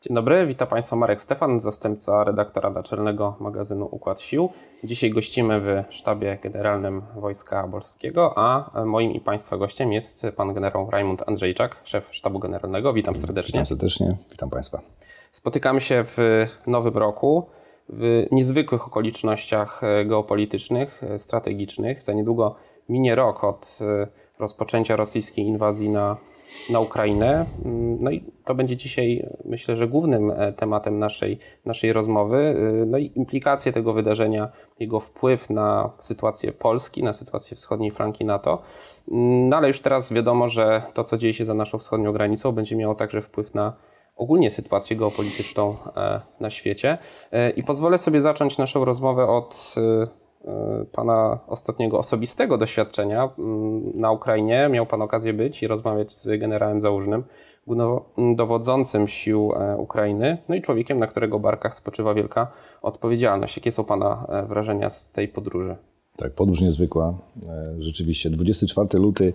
Dzień dobry, witam Państwa Marek Stefan, zastępca redaktora naczelnego magazynu Układ Sił. Dzisiaj gościmy w sztabie generalnym Wojska Polskiego, a moim i Państwa gościem jest pan generał Rajmund Andrzejczak, szef sztabu generalnego. Witam serdecznie. Witam serdecznie, witam Państwa. Spotykamy się w nowym roku, w niezwykłych okolicznościach geopolitycznych, strategicznych. Za niedługo minie rok od rozpoczęcia rosyjskiej inwazji na na Ukrainę. No i to będzie dzisiaj, myślę, że głównym e, tematem naszej, naszej rozmowy. E, no i implikacje tego wydarzenia, jego wpływ na sytuację Polski, na sytuację wschodniej flanki NATO. Mm, no ale już teraz wiadomo, że to, co dzieje się za naszą wschodnią granicą, będzie miało także wpływ na ogólnie sytuację geopolityczną e, na świecie. I pozwolę sobie zacząć naszą rozmowę od pana ostatniego osobistego doświadczenia mm, na Ukrainie. Miał Pan okazję być i rozmawiać z generałem Załużnym, dowodzącym sił e, Ukrainy, no i człowiekiem, na którego barkach spoczywa wielka odpowiedzialność. Jakie są Pana e, wrażenia z tej podróży? Tak, podróż niezwykła. Rzeczywiście 24 luty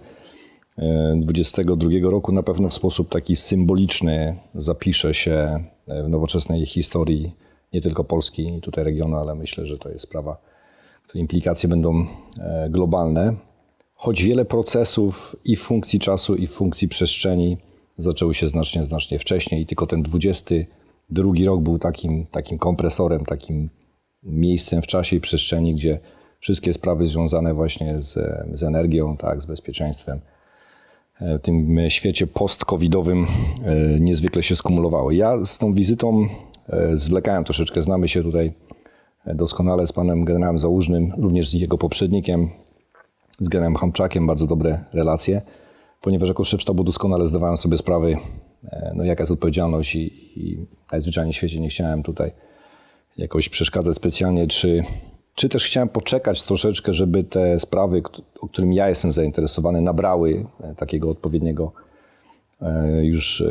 22 roku na pewno w sposób taki symboliczny zapisze się w nowoczesnej historii nie tylko Polski i tutaj regionu, ale myślę, że to jest sprawa której implikacje będą e, globalne, choć wiele procesów i w funkcji czasu, i w funkcji przestrzeni zaczęły się znacznie, znacznie wcześniej i tylko ten 22 rok był takim, takim kompresorem, takim miejscem w czasie i przestrzeni, gdzie wszystkie sprawy związane właśnie z, z energią, tak, z bezpieczeństwem, e, w tym świecie post-covidowym e, niezwykle się skumulowały. Ja z tą wizytą zwlekałem troszeczkę, znamy się tutaj doskonale z panem generałem Załużnym, również z jego poprzednikiem, z generałem Hamczakiem, bardzo dobre relacje, ponieważ jako szef sztabu doskonale zdawałem sobie sprawy, e, no, jaka jest odpowiedzialność i, i najzwyczajniej w świecie nie chciałem tutaj jakoś przeszkadzać specjalnie, czy, czy też chciałem poczekać troszeczkę, żeby te sprawy, o którym ja jestem zainteresowany, nabrały e, takiego odpowiedniego e, już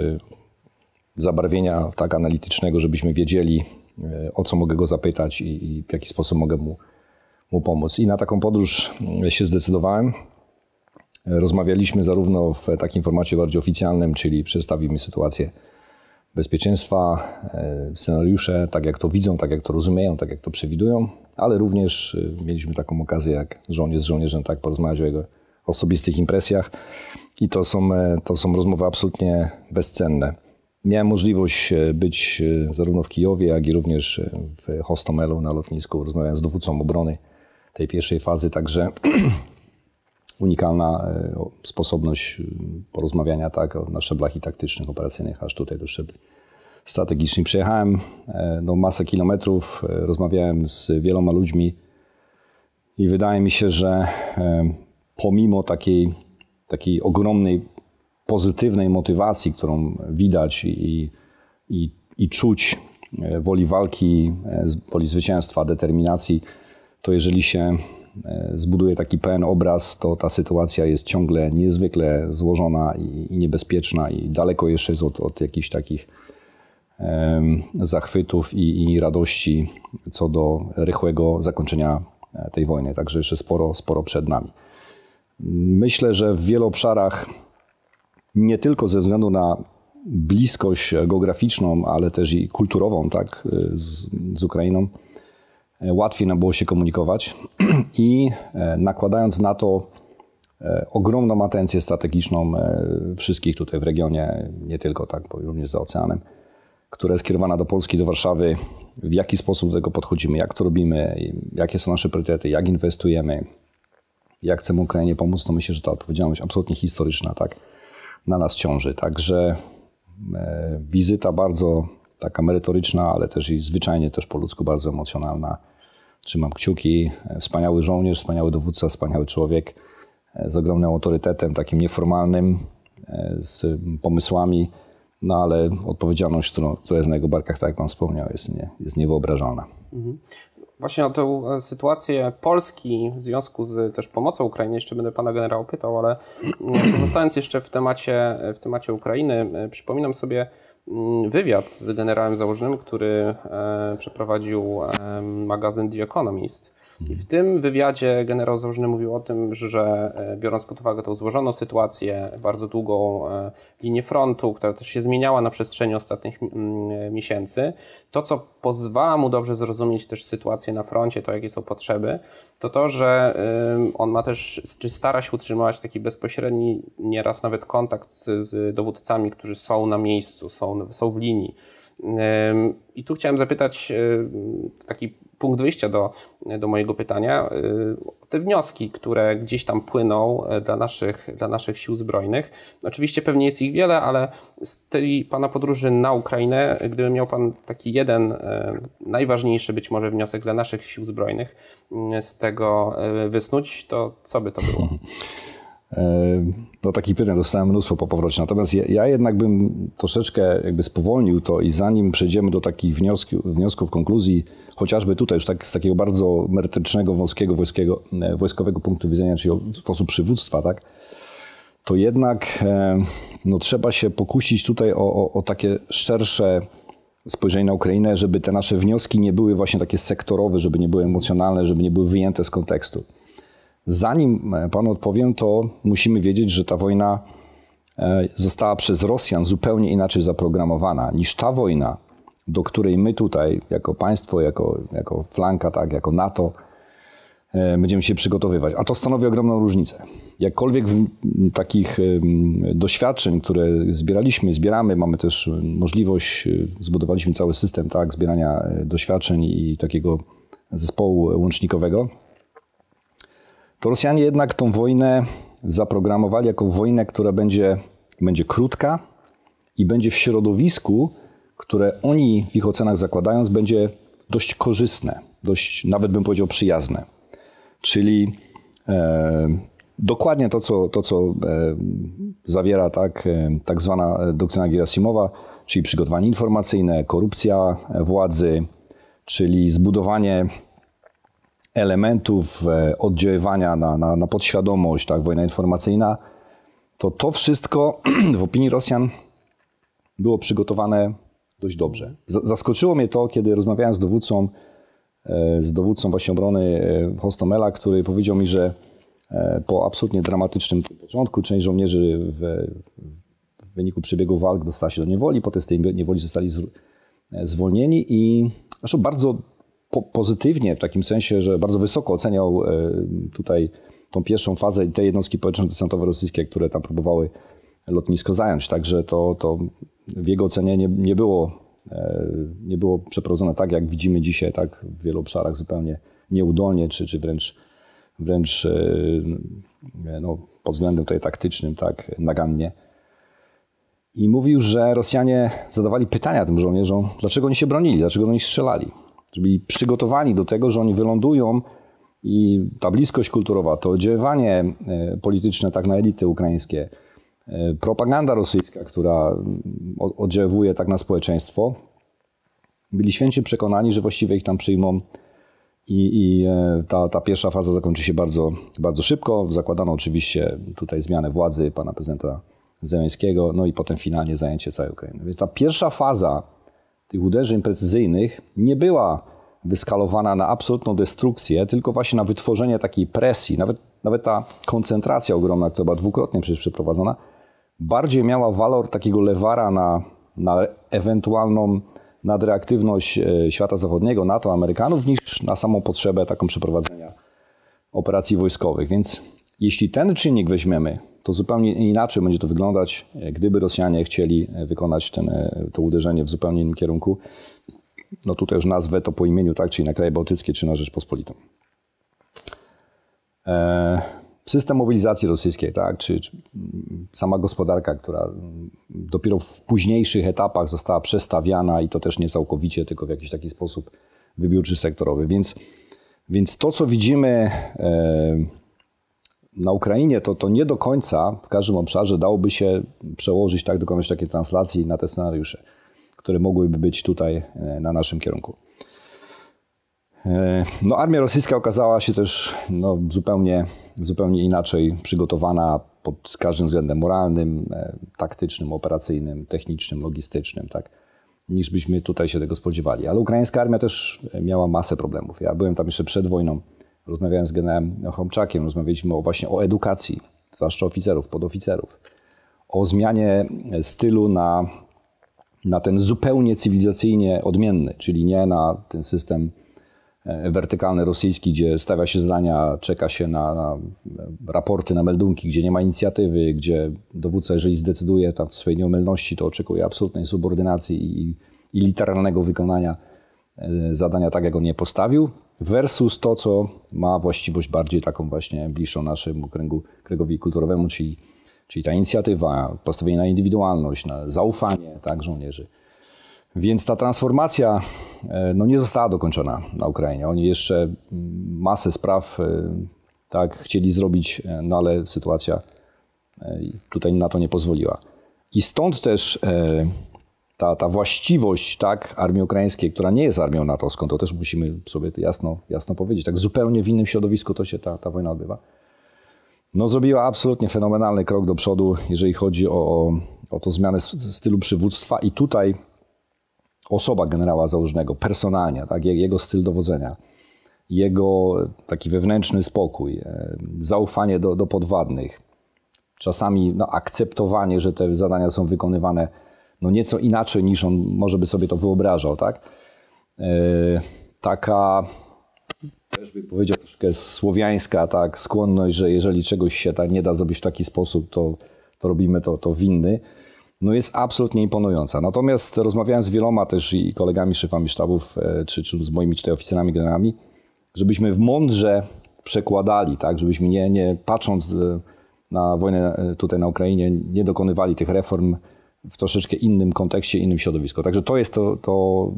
zabarwienia tak analitycznego, żebyśmy wiedzieli, o co mogę go zapytać i, i w jaki sposób mogę mu, mu pomóc. I na taką podróż e, się zdecydowałem. Rozmawialiśmy zarówno w takim formacie bardziej oficjalnym, czyli przedstawimy sytuację bezpieczeństwa, e, scenariusze, tak jak to widzą, tak jak to rozumieją, tak jak to przewidują, ale również mieliśmy taką okazję, jak żołnierz z żołnierzem, tak porozmawiać o jego osobistych impresjach i to są, to są rozmowy absolutnie bezcenne. Miałem możliwość e, być e, zarówno w Kijowie, jak i również e, w Hostomelu na lotnisku. Rozmawiałem z dowódcą obrony tej pierwszej fazy, także unikalna sposobność porozmawiania tak, na szczeblach i taktycznych, operacyjnych, aż tutaj do szczebli strategicznych. Przejechałem no, masę kilometrów, rozmawiałem z wieloma ludźmi i wydaje mi się, że pomimo takiej, takiej ogromnej pozytywnej motywacji, którą widać i, i, i czuć e, woli walki, e, woli zwycięstwa, determinacji, to jeżeli się e, zbuduje taki pełen obraz, to ta sytuacja jest ciągle niezwykle złożona i, niebezpieczna i daleko jeszcze jest od, od jakichś takich zachwytów i, i radości co do rychłego zakończenia tej wojny. Także jeszcze sporo, sporo przed nami. Myślę, że w wielu obszarach nie tylko ze względu na bliskość geograficzną, ale też i kulturową tak, z, z Ukrainą, e, łatwiej nam było się komunikować. I e, nakładając na to e, ogromną atencję strategiczną wszystkich tutaj w regionie, nie tylko tak, bo również za oceanem, która jest kierowana do Polski, do Warszawy, w jaki sposób do tego podchodzimy, jak to robimy, jakie są nasze priorytety, jak inwestujemy, jak chcemy Ukrainie pomóc, to myślę, że ta odpowiedzialność absolutnie historyczna, tak, na nas ciąży. Także e, wizyta bardzo taka merytoryczna, ale też i zwyczajnie też po ludzku bardzo emocjonalna. Trzymam kciuki. E, wspaniały żołnierz, wspaniały dowódca, wspaniały człowiek e, z ogromnym autorytetem, takim nieformalnym, z pomysłami, no ale odpowiedzialność, która jest na jego barkach, tak jak Pan wspomniał, jest, nie, jest niewyobrażalna. Mhm. Właśnie o tę e, sytuację Polski w związku z też pomocą Ukrainie jeszcze będę pana generała pytał, ale mm, pozostając jeszcze w temacie, w temacie Ukrainy, e, przypominam sobie mm, wywiad z generałem założonym, który przeprowadził magazyn The Economist. I w tym wywiadzie generał Założny mówił o tym, że e, biorąc pod uwagę tą złożoną sytuację, bardzo długą e, linię frontu, która też się zmieniała na przestrzeni ostatnich miesięcy, to co pozwala mu dobrze zrozumieć też sytuację na froncie, to jakie są potrzeby, to to, że on ma też, czy stara się utrzymywać taki bezpośredni, nieraz nawet kontakt z dowódcami, którzy są na miejscu, są, są w linii. I tu chciałem zapytać taki punkt wyjścia do, do mojego pytania. Y, te wnioski, które gdzieś tam płyną e, dla naszych, dla naszych sił zbrojnych. Oczywiście pewnie jest ich wiele, ale z tej Pana podróży na Ukrainę, gdyby miał Pan taki jeden, e, najważniejszy być może wniosek dla naszych sił zbrojnych mm, z tego e, wysnuć, to co by to było? No takich pytań dostałem mnóstwo po powrocie. Natomiast ja, ja, jednak bym troszeczkę jakby spowolnił to i zanim przejdziemy do takich wniosków, wniosków konkluzji, chociażby tutaj już tak, z takiego bardzo merytorycznego, wąskiego wojskiego, e, wojskowego punktu widzenia, czyli w sposób przywództwa, tak, to jednak e, no, trzeba się pokusić tutaj o, o, o takie szersze spojrzenie na Ukrainę, żeby te nasze wnioski nie były właśnie takie sektorowe, żeby nie były emocjonalne, żeby nie były wyjęte z kontekstu. Zanim e, panu odpowiem, to musimy wiedzieć, że ta wojna została przez Rosjan zupełnie inaczej zaprogramowana niż ta wojna, do której my tutaj, jako państwo, jako, jako flanka, tak, jako NATO, e, będziemy się przygotowywać. A to stanowi ogromną różnicę. Jakkolwiek takich doświadczeń, które zbieraliśmy, zbieramy, mamy też możliwość, e, zbudowaliśmy cały system tak, zbierania e, doświadczeń i takiego zespołu łącznikowego, to Rosjanie jednak tą wojnę zaprogramowali jako wojnę, która będzie, będzie krótka i będzie w środowisku, które oni w ich ocenach zakładając, będzie dość korzystne, dość nawet bym powiedział przyjazne. Czyli e, dokładnie to, co, to, co e, zawiera tak, e, tak zwana doktryna Gerasimowa, czyli przygotowanie informacyjne, korupcja władzy, czyli zbudowanie elementów e, oddziaływania na, na, na podświadomość, tak, wojna informacyjna, to to wszystko w opinii Rosjan było przygotowane dość dobrze. Zaskoczyło mnie to, kiedy rozmawiałem z dowódcą, e, z dowódcą właśnie obrony e, Hostomela, który powiedział mi, że po absolutnie dramatycznym początku część żołnierzy w, w wyniku przebiegu walk dostała się do niewoli, potem z tej niewoli zostali zwolnieni i zresztą bardzo po, pozytywnie, w takim sensie, że bardzo wysoko oceniał tutaj tą pierwszą fazę i te jednostki powietrzno-desantowe rosyjskie, które tam próbowały lotnisko zająć. Także to, to w jego ocenie nie, nie, było, e, nie było przeprowadzone tak, jak widzimy dzisiaj, tak w wielu obszarach zupełnie nieudolnie, czy, czy wręcz, wręcz e, no, pod względem tutaj taktycznym, tak nagannie. I mówił, że Rosjanie zadawali pytania tym żołnierzom, dlaczego oni się bronili, dlaczego oni strzelali. Że byli przygotowani do tego, że oni wylądują i ta bliskość kulturowa, to oddziaływanie e, polityczne tak na elity ukraińskie, E, propaganda rosyjska, która mm, oddziałuje tak na społeczeństwo, byli święcie przekonani, że właściwie ich tam przyjmą i, i e, ta, ta, pierwsza faza zakończy się bardzo, bardzo szybko. Zakładano oczywiście tutaj zmianę władzy pana prezydenta Zełenskiego, no i potem finalnie zajęcie całej Ukrainy. Więc ta pierwsza faza tych uderzeń precyzyjnych nie była wyskalowana na absolutną destrukcję, tylko właśnie na wytworzenie takiej presji. Nawet, nawet ta koncentracja ogromna, która była dwukrotnie przecież przeprowadzona, bardziej miała walor takiego lewara na, na ewentualną nadreaktywność e, świata zachodniego, NATO, Amerykanów, niż na samą potrzebę taką przeprowadzenia operacji wojskowych. Więc jeśli ten czynnik weźmiemy, to zupełnie inaczej będzie to wyglądać, e, gdyby Rosjanie chcieli e, wykonać ten, to uderzenie w zupełnie innym kierunku. No tutaj już nazwę to po imieniu, tak, czyli na kraje bałtyckie, czy na Rzeczpospolitą. System mobilizacji rosyjskiej, tak, czy, czy, sama gospodarka, która dopiero w późniejszych etapach została przestawiana i to też nie całkowicie, tylko w jakiś taki sposób wybiórczy, sektorowy. Więc, więc to, co widzimy e, na Ukrainie, to, to nie do końca w każdym obszarze dałoby się przełożyć, tak, dokonać takiej translacji na te scenariusze, które mogłyby być tutaj e, na naszym kierunku. E, no, armia rosyjska okazała się też no, zupełnie, zupełnie inaczej przygotowana. pod każdym względem moralnym, e, taktycznym, operacyjnym, technicznym, logistycznym, tak, niż byśmy tutaj się tego spodziewali. Ale ukraińska armia też miała masę problemów. Ja byłem tam jeszcze przed wojną, rozmawiałem z generałem Chomczakiem, rozmawialiśmy o, właśnie o edukacji, zwłaszcza oficerów, podoficerów, o zmianie stylu na, na ten zupełnie cywilizacyjnie odmienny, czyli nie na ten system E, wertykalny rosyjski, gdzie stawia się zdania, czeka się na, na, raporty, na meldunki, gdzie nie ma inicjatywy, gdzie dowódca, jeżeli zdecyduje tam w swojej nieomylności, to oczekuje absolutnej subordynacji i, i literalnego wykonania e, zadania tak, jak go nie postawił, versus to, co ma właściwość bardziej taką właśnie bliższą naszemu kręgu, kręgowi kulturowemu, czyli, czyli ta inicjatywa, postawienie na indywidualność, na zaufanie tak, żołnierzy. Więc ta transformacja e, no, nie została dokończona na Ukrainie. Oni jeszcze masę spraw e, tak chcieli zrobić, e, no ale sytuacja tutaj na to nie pozwoliła. I stąd też ta, ta właściwość tak, armii ukraińskiej, która nie jest armią natowską, to też musimy sobie jasno, jasno powiedzieć. Tak zupełnie w innym środowisku to się ta, ta wojna odbywa. No, zrobiła absolutnie fenomenalny krok do przodu, jeżeli chodzi o, o, o zmianę stylu przywództwa. I tutaj osoba generała założnego, personalnie, tak, jego styl dowodzenia, jego taki wewnętrzny spokój, e, zaufanie do, do podwładnych, czasami no, akceptowanie, że te zadania są wykonywane no, nieco inaczej niż on może by sobie to wyobrażał, tak? E, taka też bym powiedział troszkę słowiańska tak, skłonność, że jeżeli czegoś się tak nie da zrobić w taki sposób, to, to robimy to, to winny no jest absolutnie imponująca. Natomiast rozmawiałem z wieloma też i kolegami, szefami sztabów, e, czy, czy z moimi tutaj oficerami, generałami, żebyśmy w mądrze przekładali, tak, żebyśmy nie, nie patrząc e, na wojnę tutaj na Ukrainie, nie dokonywali tych reform w troszeczkę innym kontekście, innym środowisku. Także to jest to, to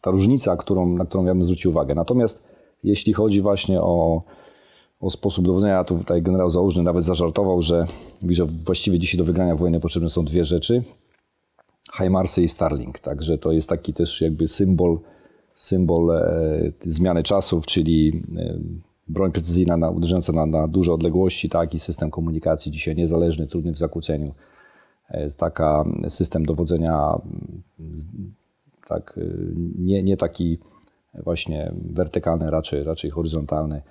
ta różnica, którą, na którą ja bym zwrócił uwagę. Natomiast jeśli chodzi właśnie o o sposób dowodzenia. Tu tutaj generał Załużny nawet zażartował, że mówi, że właściwie dzisiaj do wygrania wojny potrzebne są dwie rzeczy. HIMARSy i Starlink. Także to jest taki też jakby symbol, symbol e, zmiany czasów, czyli e, broń precyzyjna na, uderzająca na, na duże odległości, tak, i system komunikacji dzisiaj niezależny, trudny w zakłóceniu. E, taka system dowodzenia tak, e, nie, nie taki właśnie wertykalny, raczej, raczej horyzontalny.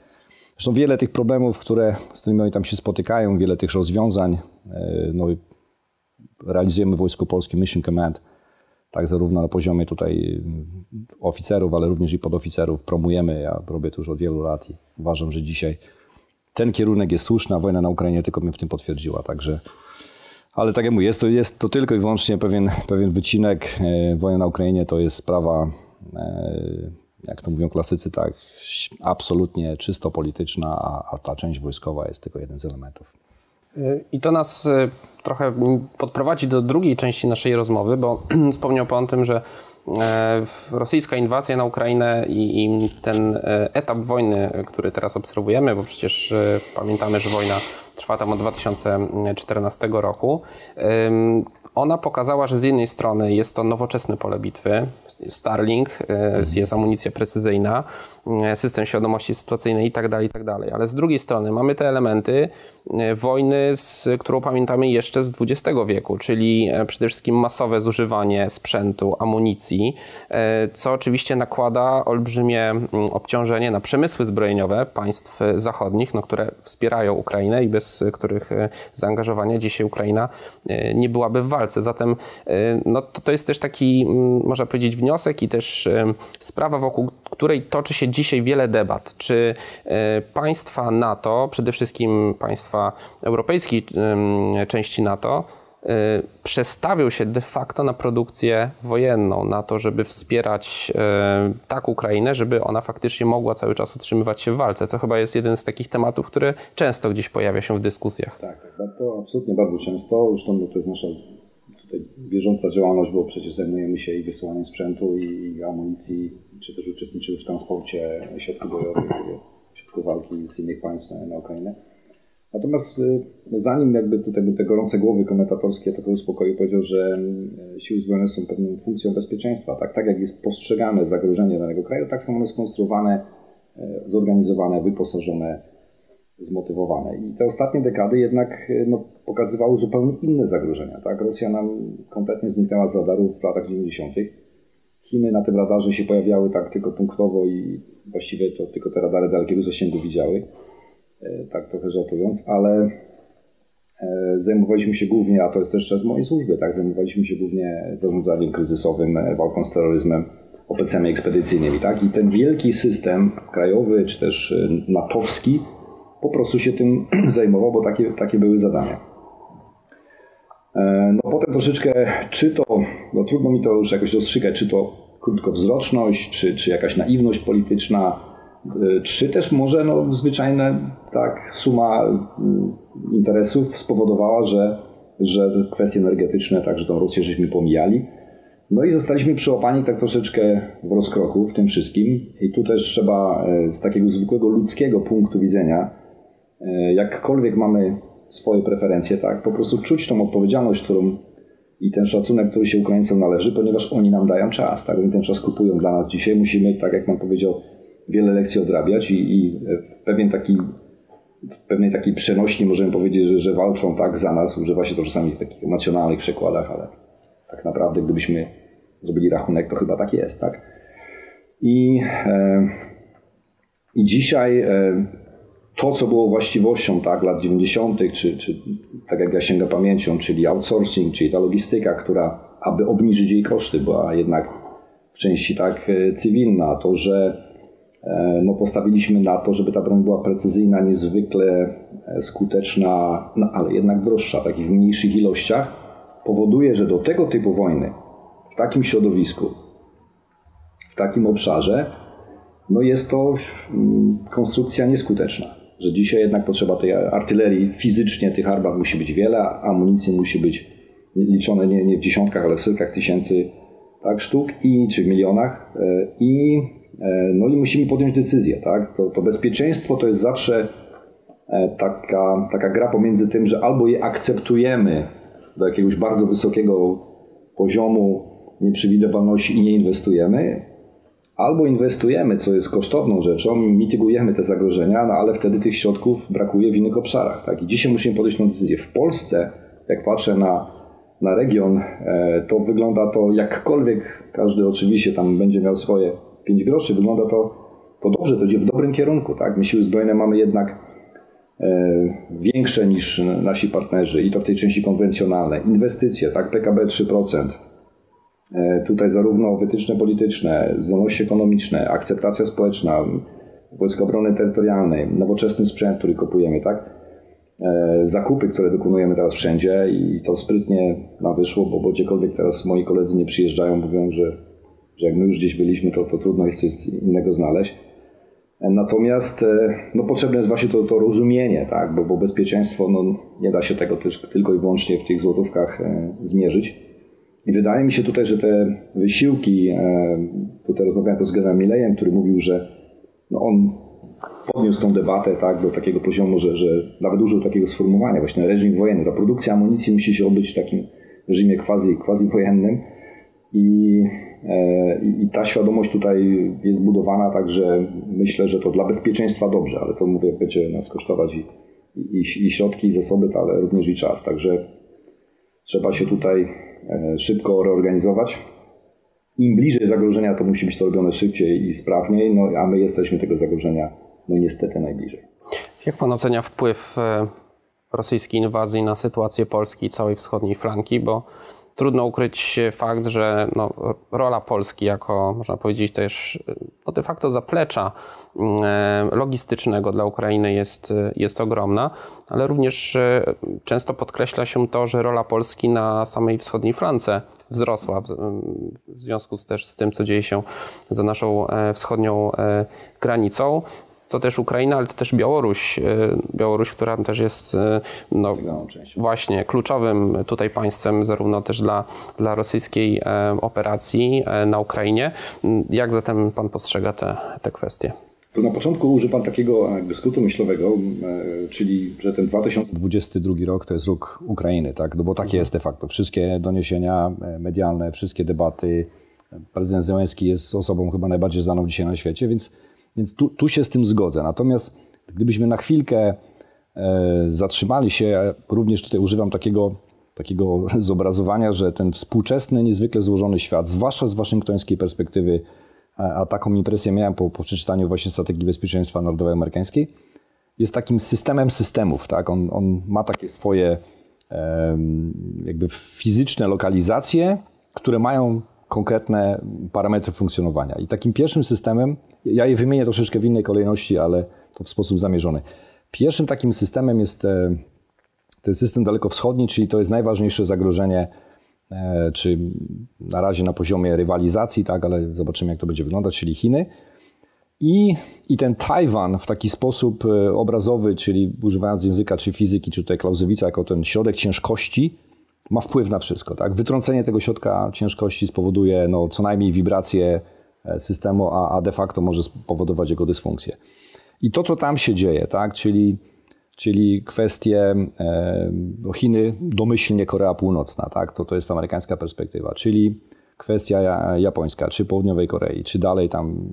Zresztą wiele tych problemów, które, z którymi oni tam się spotykają, wiele tych rozwiązań, e, no, realizujemy w Wojsku Polskim Mission Command, tak zarówno na poziomie tutaj oficerów, ale również i podoficerów promujemy. Ja robię to już od wielu lat i uważam, że dzisiaj ten kierunek jest słuszny, a wojna na Ukrainie tylko mnie w tym potwierdziła. Także, ale tak jak mówię, jest to, jest to tylko i wyłącznie pewien, pewien wycinek. E, wojna na Ukrainie to jest sprawa e, jak to mówią klasycy, tak absolutnie czysto polityczna, a, a ta część wojskowa jest tylko jeden z elementów. I to nas y, trochę podprowadzi do drugiej części naszej rozmowy, bo wspomniał Pan o tym, że e, rosyjska inwazja na Ukrainę i ten e, etap wojny, który teraz obserwujemy, bo przecież e, pamiętamy, że wojna trwa tam od 2014 roku, ona pokazała, że z jednej strony jest to nowoczesne pole bitwy, Starlink, e, mhm. jest amunicja precyzyjna, e, system świadomości sytuacyjnej itd., tak itd. Tak Ale z drugiej strony mamy te elementy e, wojny, z, którą pamiętamy jeszcze z XX wieku, czyli przede wszystkim masowe zużywanie sprzętu, amunicji, co oczywiście nakłada olbrzymie obciążenie na przemysły zbrojeniowe państw zachodnich, no, które wspierają Ukrainę i bez których zaangażowania dzisiaj Ukraina nie byłaby w walce walce. Zatem y, no, to, to jest też taki, mm, można powiedzieć, wniosek i też y, sprawa, wokół której toczy się dzisiaj wiele debat. Czy y, państwa NATO, przede wszystkim państwa europejskiej części NATO, przestawił się de facto na produkcję wojenną, na to, żeby wspierać tak Ukrainę, żeby ona faktycznie mogła cały czas utrzymywać się w walce. To chyba jest jeden z takich tematów, który często gdzieś pojawia się w dyskusjach. Tak, tak to absolutnie bardzo często. Zresztą to jest nasza bieżąca działalność, bo przecież zajmujemy się i wysyłaniem sprzętu i amunicji, czy też uczestniczymy w transporcie środków bojowych, środków walki z innych państw na, na Ukrainę. Natomiast no zanim jakby tutaj te gorące głowy komentatorskie trochę uspokoił, powiedział, że y, siły zbrojne są pewną funkcją bezpieczeństwa. Tak, tak jak jest postrzegane zagrożenie danego kraju, tak są one skonstruowane, y, zorganizowane, wyposażone. Zmotywowane. I te ostatnie dekady jednak no, pokazywały zupełnie inne zagrożenia. Tak? Rosja nam kompletnie zniknęła z radaru w latach 90. Chiny na tym radarze się pojawiały tak tylko punktowo i właściwie to tylko te radary dalekiego zasięgu widziały, e, tak trochę żartując, ale e, zajmowaliśmy się głównie, a to jest też czas mojej służby, tak, zajmowaliśmy się głównie zarządzaniem kryzysowym, e, walką z terroryzmem, operacjami ekspedycyjnymi, tak, i ten wielki system krajowy, czy też natowski po prostu się tym zajmował, bo takie, takie były zadania. E, no potem troszeczkę, czy to, no trudno mi to już jakoś rozstrzygać, czy to krótkowzroczność, czy, czy jakaś naiwność polityczna, e, czy też może no, zwyczajna tak, suma mm, interesów spowodowała, że, że kwestie energetyczne, także tą Rosję żeśmy pomijali. No i zostaliśmy przyłapani tak troszeczkę w rozkroku w tym wszystkim. I tu też trzeba e, z takiego zwykłego ludzkiego punktu widzenia, jakkolwiek mamy swoje preferencje, tak? Po prostu czuć tą odpowiedzialność, którą i ten szacunek, który się Ukraińcom należy, ponieważ oni nam dają czas, tak? Oni ten czas kupują dla nas dzisiaj. Musimy, tak jak Pan powiedział, wiele lekcji odrabiać i, i pewien taki w pewnej takiej przenośni możemy powiedzieć, że, że walczą tak za nas. Używa się to czasami w takich emocjonalnych przekładach, ale tak naprawdę gdybyśmy zrobili rachunek, to chyba tak jest, tak? I, e, i dzisiaj e, to, co było właściwością tak, lat 90., czy, czy tak jak ja sięgam pamięcią, czyli outsourcing, czyli ta logistyka, która, aby obniżyć jej koszty, była jednak w części tak e, cywilna, to, że e, no, postawiliśmy na to, żeby ta broń była precyzyjna, niezwykle e, skuteczna, no, ale jednak droższa, takich w mniejszych ilościach, powoduje, że do tego typu wojny, w takim środowisku, w takim obszarze, no jest to mm, konstrukcja nieskuteczna że dzisiaj jednak potrzeba tej artylerii fizycznie, tych armat musi być wiele, amunicji musi być liczone nie, nie w dziesiątkach, ale w setkach tysięcy tak, sztuk i czy w milionach e, i, e, no i musimy podjąć decyzję. Tak? To, to bezpieczeństwo to jest zawsze e, taka, taka gra pomiędzy tym, że albo je akceptujemy do jakiegoś bardzo wysokiego poziomu nieprzewidywalności i nie inwestujemy, albo inwestujemy, co jest kosztowną rzeczą, mitygujemy te zagrożenia, no ale wtedy tych środków brakuje w innych obszarach. Tak? I dzisiaj musimy podjąć tę decyzję. W Polsce, jak patrzę na, na region, e, to wygląda to jakkolwiek, każdy oczywiście tam będzie miał swoje 5 groszy, wygląda to, to dobrze, to idzie w dobrym kierunku. Tak? My siły zbrojne mamy jednak e, większe niż nasi partnerzy i to w tej części konwencjonalnej. Inwestycje, tak, PKB 3%, E, tutaj zarówno wytyczne polityczne, zdolności ekonomiczne, akceptacja społeczna, Wojsk Obrony Terytorialnej, nowoczesny sprzęt, który kupujemy, tak? E, zakupy, które dokonujemy teraz wszędzie i to sprytnie nam wyszło, bo, bo gdziekolwiek teraz moi koledzy nie przyjeżdżają, mówią, że, że jak my już gdzieś byliśmy, to, to trudno jest coś innego znaleźć. E, natomiast no, potrzebne jest właśnie to, to rozumienie, tak? bo, bo bezpieczeństwo no, nie da się tego tylko i wyłącznie w tych złotówkach zmierzyć. I wydaje mi się tutaj, że te wysiłki, e, tutaj rozmawiałem to z Genem Milejem, który mówił, że no on podniósł tą debatę tak, do takiego poziomu, że, że nawet użył takiego sformułowania, właśnie reżim wojenny. Ta produkcja amunicji musi się odbyć w takim reżimie quasi, quasi wojennym i, e, i ta świadomość tutaj jest budowana, także myślę, że to dla bezpieczeństwa dobrze, ale to mówię, będzie nas kosztować i, i, i środki, i zasoby, ale również i czas. Także trzeba się tutaj szybko reorganizować. Im bliżej zagrożenia, to musi być to robione szybciej i sprawniej, no, a my jesteśmy tego zagrożenia no niestety najbliżej. Jak pan ocenia wpływ e, rosyjskiej inwazji na sytuację Polski i całej wschodniej flanki? Bo trudno ukryć fakt, że no, rola Polski jako, można powiedzieć, też no, de facto zaplecza mm, logistycznego dla Ukrainy jest, jest ogromna, ale również e, często podkreśla się to, że rola Polski na samej wschodniej flance wzrosła w, w związku z, też z tym, co dzieje się za naszą e, wschodnią e, granicą to też Ukraina, ale to też Białoruś. E, Białoruś, która też jest e, no, właśnie kluczowym tutaj państwem, zarówno też dla, dla rosyjskiej e, operacji na Ukrainie. Jak zatem pan postrzega te, te kwestie? To na początku użył Pan takiego jakby skrótu myślowego, czyli że ten 2022 rok to jest rok Ukrainy, tak? No bo takie mhm. jest de facto. Wszystkie doniesienia medialne, wszystkie debaty. Prezydent Zełenski jest osobą chyba najbardziej znaną dzisiaj na świecie, więc więc tu, tu się z tym zgodzę. Natomiast Gdybyśmy na chwilkę e, zatrzymali się, również tutaj używam takiego, takiego zobrazowania, że ten współczesny, niezwykle złożony świat, zwłaszcza z waszyngtońskiej perspektywy, a, taką impresję miałem po, po przeczytaniu właśnie strategii bezpieczeństwa narodowej amerykańskiej, jest takim systemem systemów. Tak? On, on ma takie swoje jakby fizyczne lokalizacje, które mają konkretne parametry funkcjonowania. I takim pierwszym systemem, ja je wymienię troszeczkę w innej kolejności, ale to w sposób zamierzony. Pierwszym takim systemem jest e, ten system dalekowschodni, czyli to jest najważniejsze zagrożenie, e, czy na razie na poziomie rywalizacji, tak, ale zobaczymy, jak to będzie wyglądać, czyli Chiny. I, I ten Tajwan w taki sposób e, obrazowy, czyli używając języka czy fizyki, czy tutaj Clausewitza jako ten środek ciężkości, ma wpływ na wszystko. Tak? Wytrącenie tego środka ciężkości spowoduje no, co najmniej wibrację e, systemu, a, a de facto może spowodować jego dysfunkcję. I to, co tam się dzieje, tak? czyli, czyli kwestie e, Chiny, domyślnie Korea Północna, tak? to, to jest amerykańska perspektywa, czyli kwestia japońska, czy południowej Korei, czy dalej tam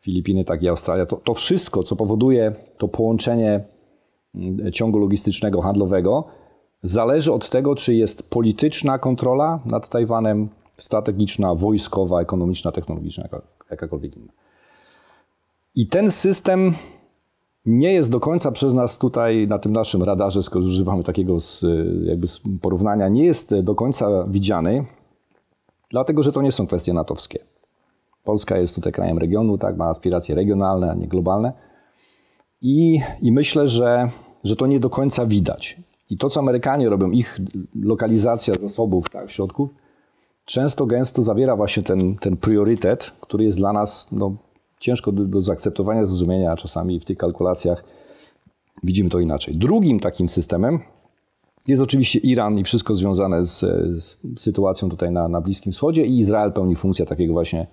Filipiny, tak i Australia. To, to wszystko, co powoduje to połączenie mm, ciągu logistycznego, handlowego, zależy od tego, czy jest polityczna kontrola nad Tajwanem, strategiczna, wojskowa, ekonomiczna, technologiczna, jakakolwiek inna. I ten system nie jest do końca przez nas tutaj na tym naszym radarze, skoro używamy takiego z, jakby porównania, nie jest do końca widziany, dlatego że to nie są kwestie natowskie. Polska jest tutaj krajem regionu, tak, ma aspiracje regionalne, a nie globalne. I, i myślę, że, że to nie do końca widać. I to, co Amerykanie robią, ich lokalizacja zasobów, tak, środków, często, gęsto zawiera właśnie ten, ten priorytet, który jest dla nas no, ciężko do, do zaakceptowania, zrozumienia, czasami w tych kalkulacjach widzimy to inaczej. Drugim takim systemem jest oczywiście Iran i wszystko związane z, z sytuacją tutaj na, na Bliskim Wschodzie i Izrael pełni funkcję takiego właśnie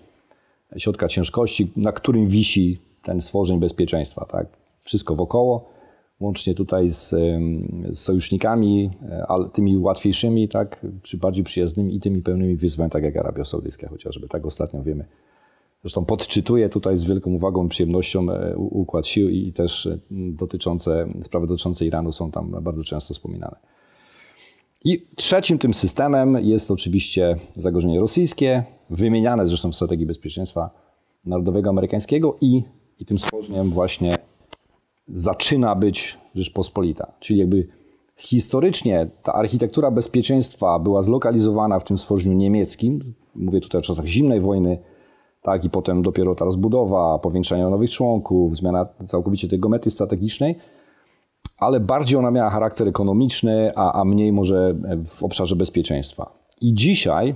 środka ciężkości, na którym wisi ten stworzeń bezpieczeństwa. Tak? Wszystko wokoło, łącznie tutaj z, z sojusznikami, e, ale tymi łatwiejszymi, tak, czy bardziej przyjaznymi i tymi pełnymi wyzwań, tak jak Arabia Saudyjska chociażby. Tak ostatnio wiemy. Zresztą podczytuję tutaj z wielką uwagą, przyjemnością e, układ sił i też e, dotyczące, sprawy dotyczące Iranu są tam bardzo często wspominane. I trzecim tym systemem jest oczywiście zagrożenie rosyjskie, wymieniane zresztą w strategii bezpieczeństwa narodowego amerykańskiego i, i tym stworzeniem właśnie zaczyna być Rzeczpospolita. Czyli jakby historycznie ta architektura bezpieczeństwa była zlokalizowana w tym stworzeniu niemieckim. Mówię tutaj o czasach zimnej wojny, tak, i potem dopiero ta rozbudowa, powiększanie nowych członków, zmiana całkowicie tej geometrii strategicznej, ale bardziej ona miała charakter ekonomiczny, a, a mniej może w obszarze bezpieczeństwa. I dzisiaj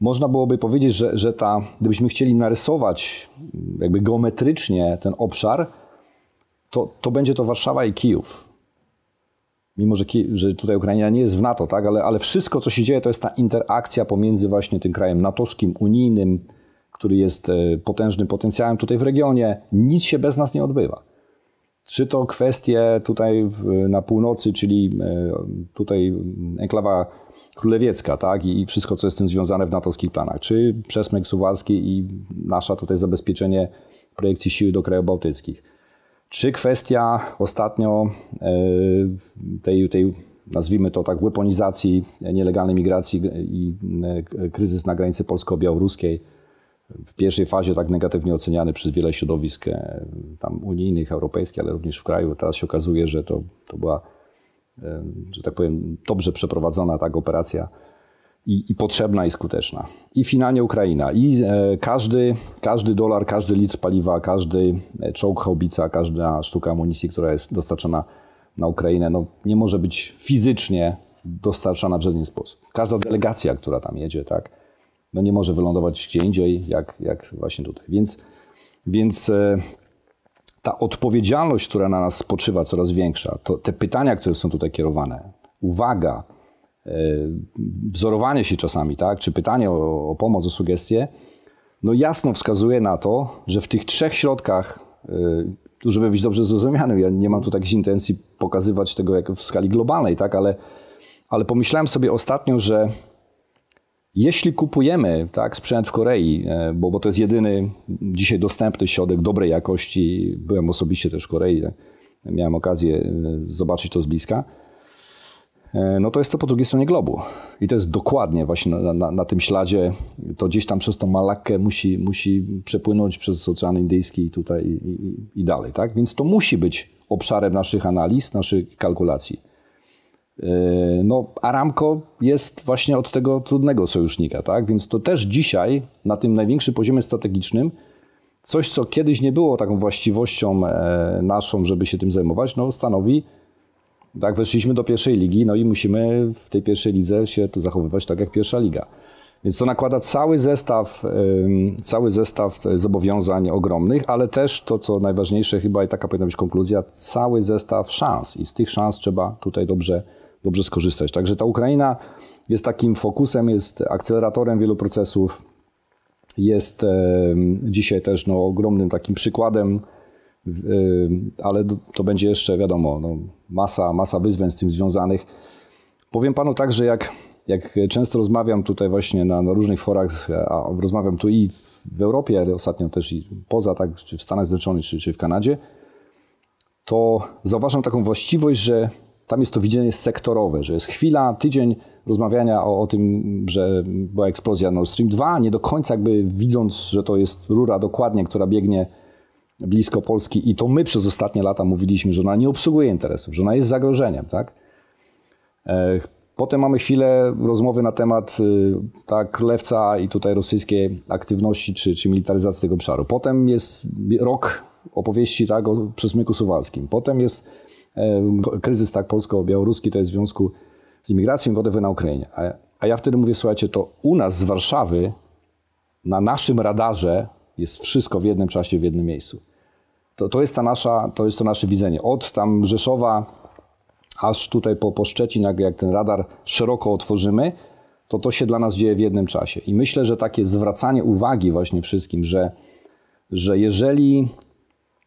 można byłoby powiedzieć, że, że ta, gdybyśmy chcieli narysować jakby geometrycznie ten obszar, to, to będzie to Warszawa i Kijów. Mimo, że, że tutaj Ukraina nie jest w NATO, tak? ale, ale wszystko, co się dzieje, to jest ta interakcja pomiędzy właśnie tym krajem natowskim, unijnym, który jest e, potężnym potencjałem tutaj w regionie. Nic się bez nas nie odbywa. Czy to kwestie tutaj na północy, czyli e, tutaj enklawa królewiecka, tak, i wszystko, co jest z tym związane w natowskich planach, czy przesmyk suwalski i nasza tutaj zabezpieczenie projekcji siły do krajów bałtyckich. Czy kwestia. Ostatnio e, tej, tej nazwijmy to tak, weaponizacji nielegalnej migracji i e, kryzys na granicy polsko-białoruskiej, w pierwszej fazie tak negatywnie oceniany przez wiele środowisk e, tam unijnych, europejskich, ale również w kraju. Teraz się okazuje, że to, to była, że tak powiem, dobrze przeprowadzona tak operacja i, i, potrzebna i skuteczna. I finalnie Ukraina. I e, każdy, każdy dolar, każdy litr paliwa, każdy e, czołg haubica, każda sztuka amunicji, która jest dostarczana na Ukrainę, no, nie może być fizycznie dostarczana w żaden sposób. Każda delegacja, która tam jedzie, tak, no nie może wylądować gdzie indziej, jak, jak właśnie tutaj. Więc, więc e, ta odpowiedzialność, która na nas spoczywa, coraz większa, to te pytania, które są tutaj kierowane, uwaga, wzorowanie się czasami, tak, czy pytanie o, o pomoc, o sugestie, no jasno wskazuje na to, że w tych trzech środkach, e, żeby być dobrze zrozumianym, ja nie mam tu takiej intencji pokazywać tego jak w skali globalnej, tak, ale, ale pomyślałem sobie ostatnio, że Jeśli kupujemy tak, sprzęt w Korei, e, bo, bo to jest jedyny dzisiaj dostępny środek dobrej jakości, byłem osobiście też w Korei, miałem okazję e, zobaczyć to z bliska, e, no to jest to po drugiej stronie globu. I to jest dokładnie właśnie na, na, na tym śladzie, to gdzieś tam przez tą Malakkę musi, musi przepłynąć przez Ocean Indyjski tutaj i, i, i dalej. Tak? Więc to musi być obszarem naszych analiz, naszych kalkulacji. Yy, no, Aramco jest właśnie od tego trudnego sojusznika, tak? Więc to też dzisiaj na tym największym poziomie strategicznym coś, co kiedyś nie było taką właściwością e, naszą, żeby się tym zajmować, no stanowi, tak, weszliśmy do pierwszej ligi, no i musimy w tej pierwszej lidze się tu zachowywać tak jak pierwsza liga. Więc to nakłada cały zestaw, cały zestaw zobowiązań ogromnych, ale też to, co najważniejsze chyba i taka powinna być konkluzja, cały zestaw szans i z tych szans trzeba tutaj dobrze dobrze skorzystać. Także ta Ukraina jest takim fokusem, jest akceleratorem wielu procesów, jest dzisiaj też no, ogromnym takim przykładem, ale to będzie jeszcze, wiadomo, no, masa, masa wyzwań z tym związanych. Powiem panu tak, że jak, jak często rozmawiam tutaj właśnie na, na różnych forach, a rozmawiam tu i w Europie, ale ostatnio też i poza, tak, czy w Stanach Zjednoczonych, czy, czy w Kanadzie, to zauważam taką właściwość, że tam jest to widzenie sektorowe, że jest chwila, tydzień rozmawiania o, o, tym, że była eksplozja Nord Stream 2, nie do końca jakby widząc, że to jest rura dokładnie, która biegnie blisko Polski i to my przez ostatnie lata mówiliśmy, że ona nie obsługuje interesów, że ona jest zagrożeniem, tak? E, potem mamy chwilę rozmowy na temat tak, królewca i tutaj rosyjskiej aktywności czy, czy militaryzacji tego obszaru. Potem jest rok opowieści tak, o przesmyku suwalskim. Potem jest E, kryzys tak polsko-białoruski to jest w związku z imigracją i potem na Ukrainie. A, a ja wtedy mówię, słuchajcie, to u nas z Warszawy na naszym radarze jest wszystko w jednym czasie, w jednym miejscu. To, to, jest, ta nasza, to jest to nasze widzenie. Od tam Rzeszowa aż tutaj po, po Szczecin, jak, jak ten radar szeroko otworzymy, to to się dla nas dzieje w jednym czasie. I myślę, że takie zwracanie uwagi właśnie wszystkim, że, że jeżeli,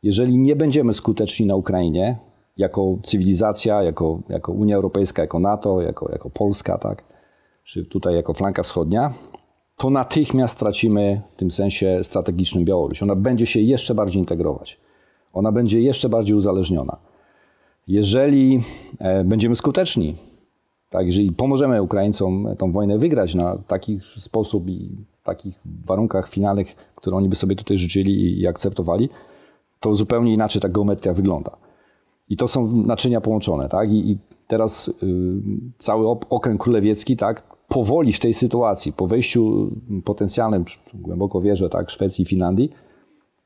jeżeli nie będziemy skuteczni na Ukrainie, jako cywilizacja, jako, jako Unia Europejska, jako NATO, jako, jako Polska, tak? czy tutaj jako flanka wschodnia, to natychmiast tracimy w tym sensie strategicznym Białoruś. Ona będzie się jeszcze bardziej integrować. Ona będzie jeszcze bardziej uzależniona. Jeżeli e, będziemy skuteczni, tak, jeżeli pomożemy Ukraińcom tą wojnę wygrać na taki sposób i takich warunkach finalnych, które oni by sobie tutaj życzyli i akceptowali, to zupełnie inaczej ta geometria wygląda. I to są naczynia połączone, tak? I, i teraz y, cały okręg królewiecki, tak? Powoli w tej sytuacji, po wejściu potencjalnym, głęboko wierzę, tak, Szwecji i Finlandii,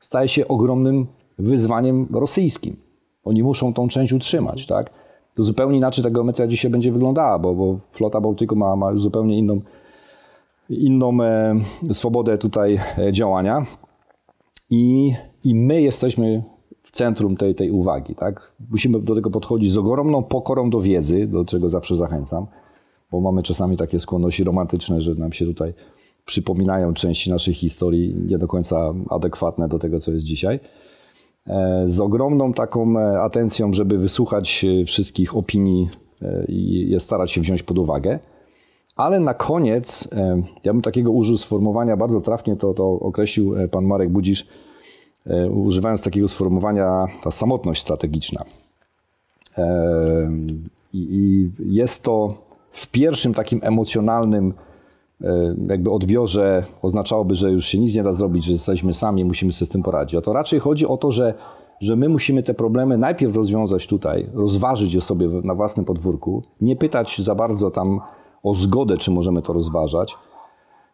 staje się ogromnym wyzwaniem rosyjskim. Oni muszą tą część utrzymać, tak? To zupełnie inaczej ta geometria dzisiaj będzie wyglądała, bo, bo flota Bałtyku ma, ma już zupełnie inną, inną e, swobodę tutaj e, działania. I, I my jesteśmy w centrum tej, tej uwagi. Tak? Musimy do tego podchodzić z ogromną pokorą do wiedzy, do czego zawsze zachęcam, bo mamy czasami takie skłonności romantyczne, że nam się tutaj przypominają części naszej historii nie do końca adekwatne do tego, co jest dzisiaj. E, z ogromną taką e, atencją, żeby wysłuchać e, wszystkich opinii i je starać się wziąć pod uwagę. Ale na koniec, ja bym takiego użył sformułowania, bardzo trafnie to, to określił pan Marek Budzisz, używając takiego sformułowania ta samotność strategiczna. I jest to w pierwszym takim emocjonalnym jakby odbiorze oznaczałoby, że już się nic nie da zrobić, że jesteśmy sami, musimy sobie z tym poradzić. A to raczej chodzi o to, że, że my musimy te problemy najpierw rozwiązać tutaj, rozważyć je sobie na własnym podwórku, nie pytać za bardzo tam o zgodę, czy możemy to rozważać,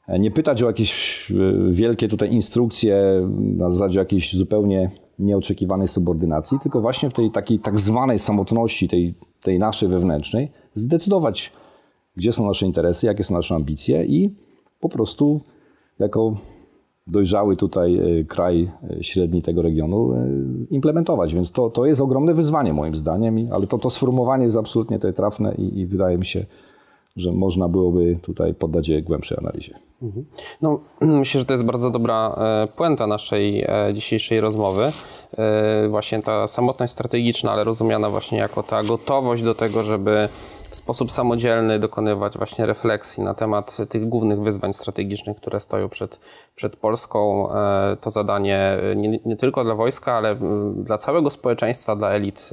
E, nie pytać o jakieś e, wielkie tutaj instrukcje na zasadzie jakiejś zupełnie nieoczekiwanej subordynacji, tylko właśnie w tej takiej tak zwanej samotności, tej, tej naszej wewnętrznej, zdecydować, gdzie są nasze interesy, jakie są nasze ambicje i po prostu jako dojrzały tutaj e, kraj średni tego regionu implementować. Więc to, to jest ogromne wyzwanie moim zdaniem, ale to, to sformułowanie jest absolutnie tutaj trafne i, i wydaje mi się, że można byłoby tutaj poddać je głębszej analizie. Mhm. No, myślę, że to jest bardzo dobra e, puenta naszej e, dzisiejszej rozmowy. E, właśnie ta samotność strategiczna, ale rozumiana właśnie jako ta gotowość do tego, żeby w sposób samodzielny dokonywać właśnie refleksji na temat tych głównych wyzwań strategicznych, które stoją przed, przed Polską. E, to zadanie nie, nie tylko dla wojska, ale dla całego społeczeństwa, dla elit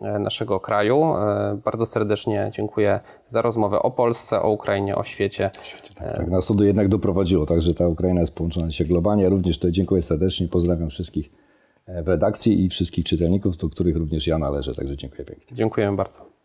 e, naszego kraju. E, Bardzo serdecznie dziękuję za rozmowę o Polsce, o Ukrainie, o świecie. Tak nas to do jednak doprowadziło, także ta Ukraina jest połączona dzisiaj globalnie. Ja również tutaj dziękuję serdecznie, pozdrawiam wszystkich e, w redakcji i wszystkich czytelników, do których również ja należę, także dziękuję pięknie. Dziękujemy bardzo.